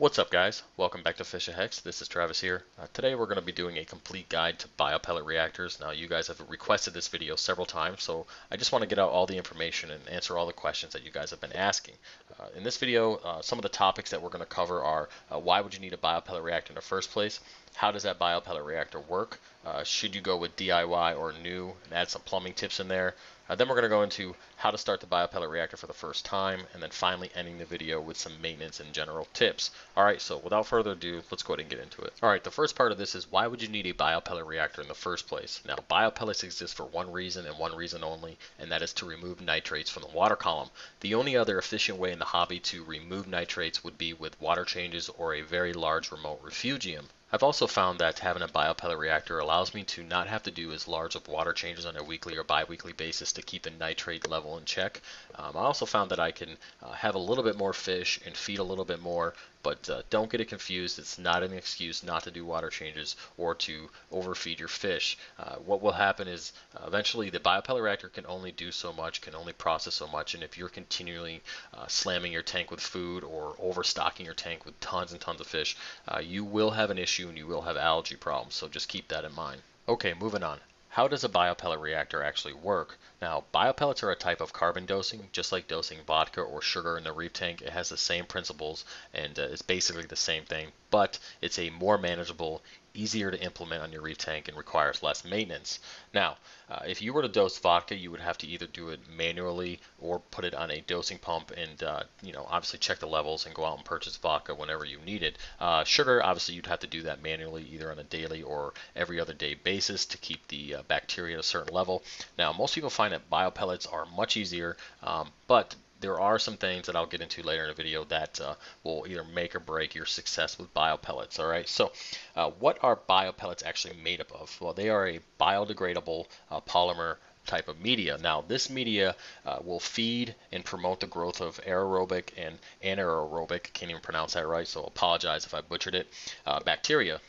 What's up guys? Welcome back to Fish Hex. This is Travis here. Uh, today we're going to be doing a complete guide to biopellet reactors. Now you guys have requested this video several times so I just want to get out all the information and answer all the questions that you guys have been asking. Uh, in this video uh, some of the topics that we're going to cover are uh, why would you need a biopellet reactor in the first place? How does that biopellet reactor work? Uh, should you go with DIY or new and add some plumbing tips in there? Uh, then we're going to go into how to start the biopellet reactor for the first time, and then finally ending the video with some maintenance and general tips. Alright, so without further ado, let's go ahead and get into it. Alright, the first part of this is why would you need a biopellet reactor in the first place? Now, biopellets exist for one reason and one reason only, and that is to remove nitrates from the water column. The only other efficient way in the hobby to remove nitrates would be with water changes or a very large remote refugium. I've also found that having a biopellet reactor allows me to not have to do as large of water changes on a weekly or biweekly basis to keep the nitrate level in check. Um, I also found that I can uh, have a little bit more fish and feed a little bit more but uh, don't get it confused. It's not an excuse not to do water changes or to overfeed your fish. Uh, what will happen is uh, eventually the biopellet reactor can only do so much, can only process so much, and if you're continually uh, slamming your tank with food or overstocking your tank with tons and tons of fish, uh, you will have an issue and you will have algae problems. So just keep that in mind. Okay, moving on. How does a biopellet reactor actually work? Now, biopellets are a type of carbon dosing, just like dosing vodka or sugar in the reef tank. It has the same principles and uh, it's basically the same thing, but it's a more manageable, easier to implement on your reef tank and requires less maintenance. Now, uh, if you were to dose vodka, you would have to either do it manually or put it on a dosing pump and, uh, you know, obviously check the levels and go out and purchase vodka whenever you need it. Uh, sugar, obviously, you'd have to do that manually either on a daily or every other day basis to keep the uh, bacteria at a certain level. Now, most people find that biopellets are much easier, um, but there are some things that I'll get into later in the video that uh, will either make or break your success with biopellets. All right, so uh, what are biopellets actually made up of? Well, they are a biodegradable uh, polymer type of media. Now, this media uh, will feed and promote the growth of aerobic and anaerobic, can't even pronounce that right, so apologize if I butchered it, uh, bacteria.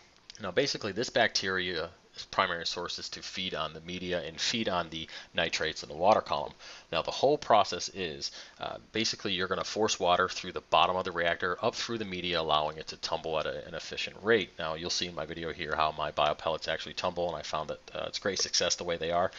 Now, basically, this bacteria primary sources to feed on the media and feed on the nitrates in the water column. Now the whole process is uh, basically you're going to force water through the bottom of the reactor up through the media allowing it to tumble at a, an efficient rate. Now you'll see in my video here how my biopellets actually tumble and I found that uh, it's great success the way they are.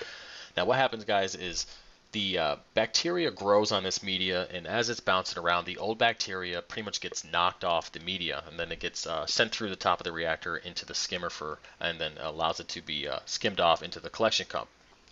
Now what happens guys is the uh, bacteria grows on this media, and as it's bouncing around, the old bacteria pretty much gets knocked off the media, and then it gets uh, sent through the top of the reactor into the skimmer for, and then allows it to be uh, skimmed off into the collection cup.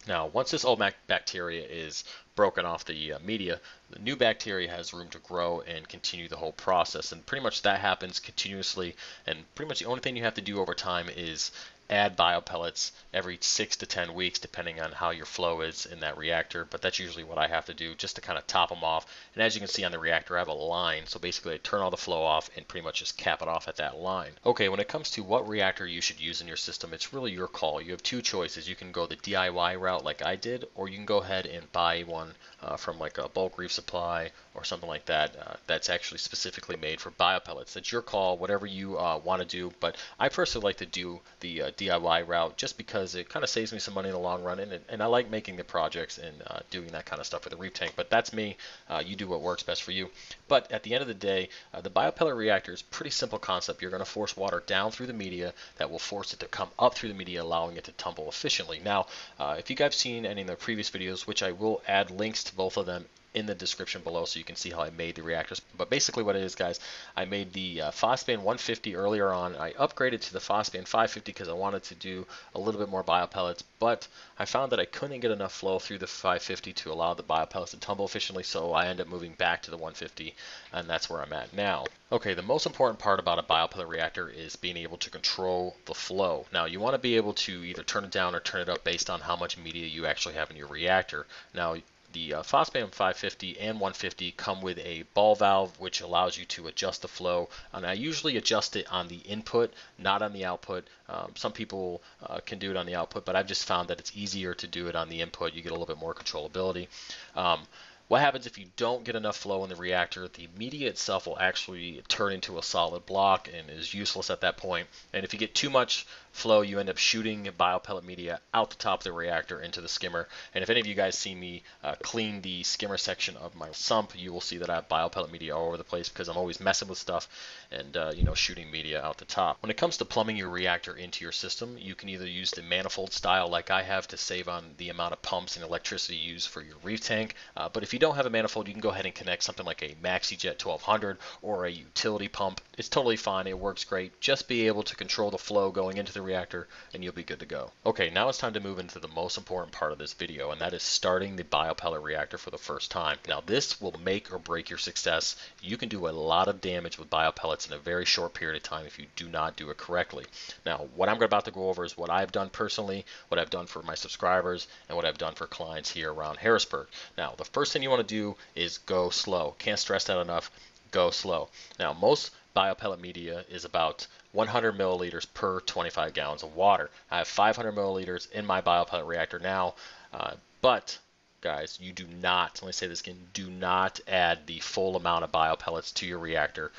Now, once this old bacteria is broken off the uh, media, the new bacteria has room to grow and continue the whole process. And pretty much that happens continuously. And pretty much the only thing you have to do over time is add biopellets every six to 10 weeks, depending on how your flow is in that reactor. But that's usually what I have to do just to kind of top them off. And as you can see on the reactor, I have a line. So basically I turn all the flow off and pretty much just cap it off at that line. Okay, when it comes to what reactor you should use in your system, it's really your call. You have two choices. You can go the DIY route like I did, or you can go ahead and buy one uh, from like a bulk reef supply or something like that uh, that's actually specifically made for biopellets. That's your call, whatever you uh, want to do. But I personally like to do the uh, DIY route just because it kind of saves me some money in the long run, and, and I like making the projects and uh, doing that kind of stuff for the reef tank. But that's me. Uh, you do what works best for you. But at the end of the day, uh, the biopellet reactor is pretty simple concept. You're going to force water down through the media that will force it to come up through the media, allowing it to tumble efficiently. Now, if you guys have seen any of the previous videos, which I will add links to both of them in the description below so you can see how I made the reactors. But basically what it is, guys, I made the uh, Phosban 150 earlier on. I upgraded to the Phosban 550 because I wanted to do a little bit more biopellets, but I found that I couldn't get enough flow through the 550 to allow the biopellets to tumble efficiently, so I ended up moving back to the 150, and that's where I'm at now. Okay, the most important part about a biopellet reactor is being able to control the flow. Now, you want to be able to either turn it down or turn it up based on how much media you actually have in your reactor. Now, the uh, Phosban 550 and 150 come with a ball valve which allows you to adjust the flow and I usually adjust it on the input not on the output um, some people uh, can do it on the output but I've just found that it's easier to do it on the input you get a little bit more controllability um, What happens if you don't get enough flow in the reactor? The media itself will actually turn into a solid block and is useless at that point. And if you get too much flow, you end up shooting biopellet media out the top of the reactor into the skimmer. And if any of you guys see me uh, clean the skimmer section of my sump, you will see that I have biopellet media all over the place because I'm always messing with stuff and uh, you know shooting media out the top. When it comes to plumbing your reactor into your system, you can either use the manifold style like I have to save on the amount of pumps and electricity used for your reef tank. Uh, but if you don't have a manifold, you can go ahead and connect something like a MaxiJet 1200 or a utility pump. It's totally fine. It works great. Just be able to control the flow going into the reactor and you'll be good to go. Okay, now it's time to move into the most important part of this video and that is starting the biopellet reactor for the first time. Now this will make or break your success. You can do a lot of damage with biopellets in a very short period of time if you do not do it correctly. Now what I'm about to go over is what I've done personally, what I've done for my subscribers, and what I've done for clients here around Harrisburg. Now the first thing you want to do is go slow. Can't stress that enough. Go slow. Now most biopellet media is about 100 milliliters per 25 gallons of water. I have 500 milliliters in my biopellet reactor now, uh, but guys, you do not, let me say this again, do not add the full amount of biopellets to your reactor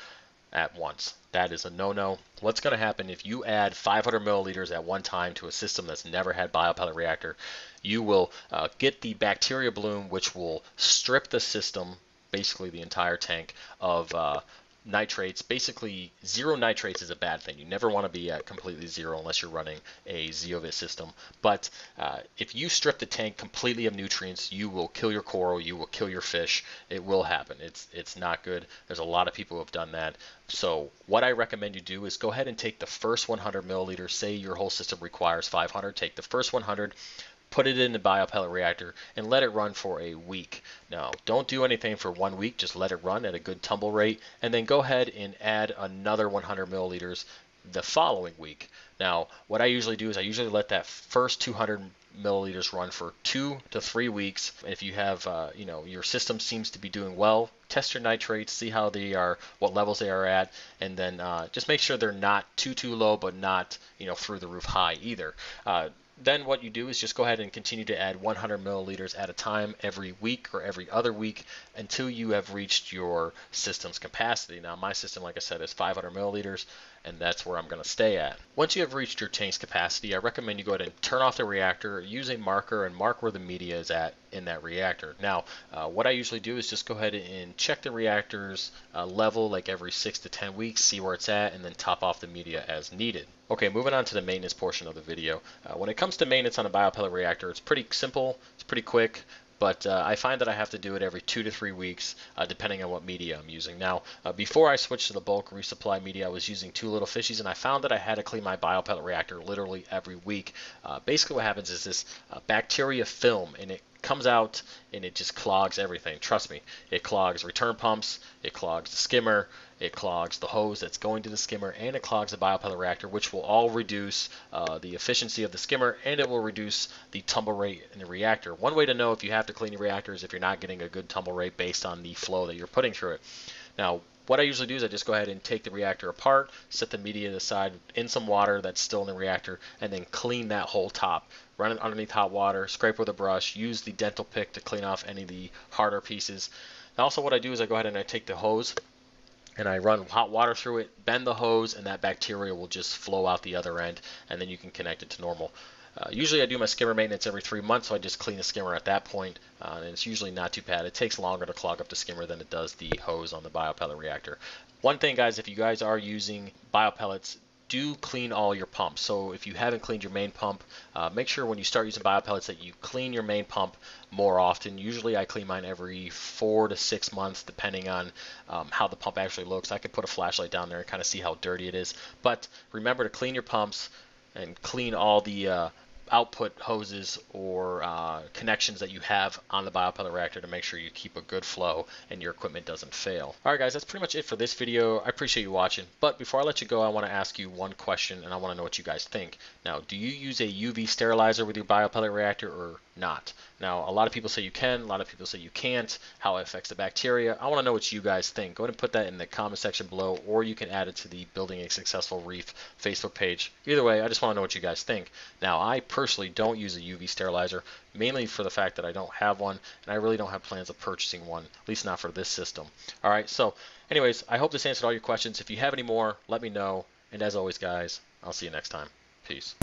at once. That is a no-no. What's going to happen if you add 500 milliliters at one time to a system that's never had biopellet reactor? You will uh, get the bacteria bloom, which will strip the system, basically the entire tank, of uh, nitrates. Basically, zero nitrates is a bad thing. You never want to be at completely zero unless you're running a Zeovit system. But uh, if you strip the tank completely of nutrients, you will kill your coral, you will kill your fish. It will happen. It's it's not good. There's a lot of people who have done that. So what I recommend you do is go ahead and take the first 100 milliliters. Say your whole system requires 500. Take the first 100 put it in the biopellet reactor, and let it run for a week. Now, don't do anything for one week, just let it run at a good tumble rate, and then go ahead and add another 100 milliliters the following week. Now, what I usually do is I usually let that first 200 milliliters run for two to three weeks. If you have, uh, you know, your system seems to be doing well, test your nitrates, see how they are, what levels they are at, and then uh, just make sure they're not too too low, but not, you know, through the roof high either. Uh, then what you do is just go ahead and continue to add 100 milliliters at a time every week or every other week until you have reached your system's capacity. Now my system, like I said, is 500 milliliters and that's where I'm going to stay at. Once you have reached your tank's capacity, I recommend you go ahead and turn off the reactor, use a marker, and mark where the media is at in that reactor. Now, uh, what I usually do is just go ahead and check the reactor's uh, level like every 6 to 10 weeks, see where it's at, and then top off the media as needed. Okay, moving on to the maintenance portion of the video. Uh, when it comes to maintenance on a biopellet reactor, it's pretty simple, it's pretty quick but uh, I find that I have to do it every two to three weeks, uh, depending on what media I'm using. Now, uh, before I switched to the bulk reef supply media, I was using two little fishies, and I found that I had to clean my biopellet reactor literally every week. Uh, basically, what happens is this uh, bacteria film, and it comes out and it just clogs everything. Trust me, it clogs return pumps, it clogs the skimmer, it clogs the hose that's going to the skimmer, and it clogs the biopellet reactor, which will all reduce uh, the efficiency of the skimmer and it will reduce the tumble rate in the reactor. One way to know if you have to clean your reactor is if you're not getting a good tumble rate based on the flow that you're putting through it. Now, what I usually do is I just go ahead and take the reactor apart, set the media aside in some water that's still in the reactor, and then clean that whole top. Run it underneath hot water, scrape with a brush, use the dental pick to clean off any of the harder pieces. And also what I do is I go ahead and I take the hose and I run hot water through it, bend the hose, and that bacteria will just flow out the other end, and then you can connect it to normal. Uh, usually I do my skimmer maintenance every three months, so I just clean the skimmer at that point, uh, and it's usually not too bad. It takes longer to clog up the skimmer than it does the hose on the biopellet reactor. One thing, guys, if you guys are using biopellets, do clean all your pumps. So if you haven't cleaned your main pump, uh, make sure when you start using biopellets that you clean your main pump more often. Usually I clean mine every four to six months, depending on um, how the pump actually looks. I could put a flashlight down there and kind of see how dirty it is. But remember to clean your pumps and clean all the uh, output hoses or uh, connections that you have on the biopellet reactor to make sure you keep a good flow and your equipment doesn't fail. Alright guys, that's pretty much it for this video. I appreciate you watching, but before I let you go, I want to ask you one question and I want to know what you guys think. Now, do you use a UV sterilizer with your biopellet reactor or not? Now, a lot of people say you can, a lot of people say you can't, how it affects the bacteria. I want to know what you guys think. Go ahead and put that in the comment section below, or you can add it to the Building a Successful Reef Facebook page. Either way, I just want to know what you guys think. Now, I personally personally don't use a UV sterilizer, mainly for the fact that I don't have one, and I really don't have plans of purchasing one, at least not for this system. All right, so anyways, I hope this answered all your questions. If you have any more, let me know. And as always, guys, I'll see you next time. Peace.